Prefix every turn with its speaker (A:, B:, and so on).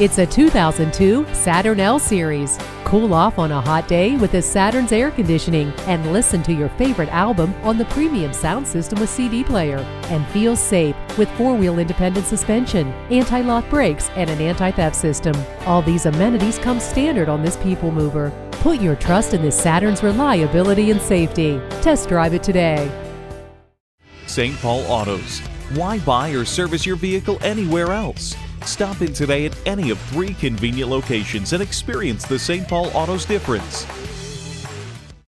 A: It's a 2002 Saturn L Series. Cool off on a hot day with the Saturn's air conditioning and listen to your favorite album on the premium sound system with CD player. And feel safe with four-wheel independent suspension, anti-lock brakes, and an anti-theft system. All these amenities come standard on this people mover. Put your trust in this Saturn's reliability and safety. Test drive it today.
B: St. Paul Autos. Why buy or service your vehicle anywhere else? Stop in today at any of three convenient locations and experience the St. Paul Autos difference.